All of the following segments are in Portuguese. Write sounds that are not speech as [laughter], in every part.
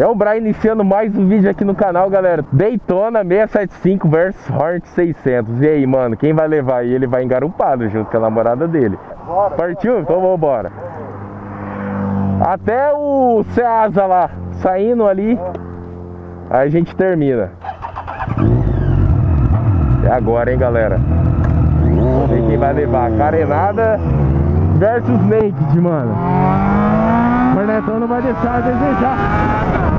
É o Brian iniciando mais um vídeo aqui no canal, galera. Daytona 675 versus Hornet 600. E aí, mano, quem vai levar? E ele vai engarupado junto com a namorada dele. Bora, Partiu? Então vamos embora. Até o Ceasa lá, saindo ali, aí a gente termina. É agora, hein, galera. Vamos ver quem vai levar. Carenada versus Naked, mano. Cornetão não vai deixar a desejar.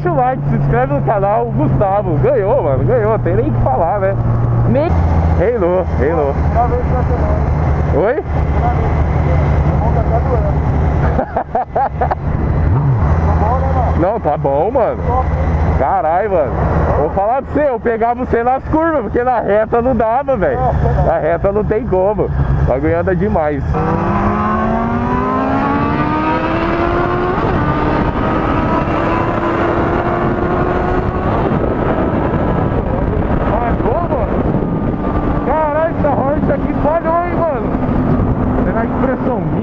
Deixa o like, se inscreve no canal. Gustavo ganhou, mano. Ganhou, tem nem o que falar, né? Nem. Reinou, reinou. Oi? [laughs] Não, tá bom, mano. Caralho, mano. Vou falar pra você, eu pegava você nas curvas, porque na reta não dava, velho. Na reta não tem como. O bagulho anda demais. Falhou, mano. Caralho, essa Hornet aqui falhou, hein, mano. Será que impressão minha, velho? É isso, galera. Deixa o like, se inscreve no canal.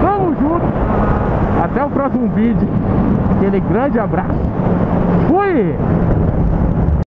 Tamo junto. Até o próximo vídeo. Aquele grande abraço. Fui!